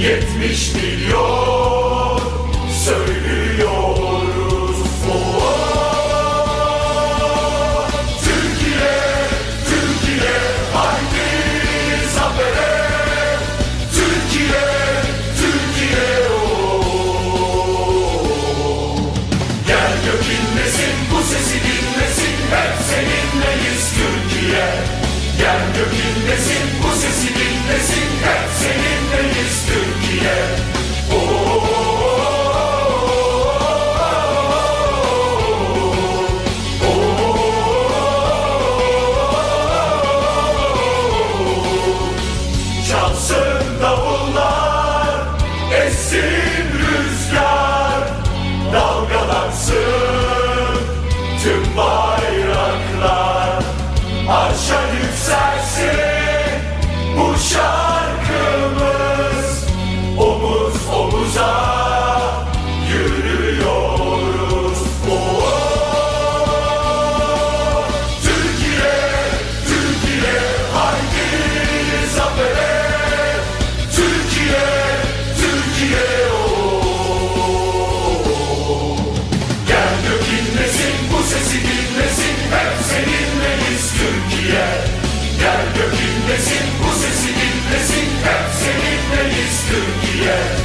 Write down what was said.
Yetmiş milyon söylüyoruz. Oh, Türkiye, Türkiye, haydi zafere. Türkiye, Türkiye, oh. Gel gök inlesin, bu sesi dinlesin, hep seninleyiz Türkiye. Gel gök inlesin, Türkiye Gel dökülmesin bu sesi gitmesin Hep seninleyiz Türkiye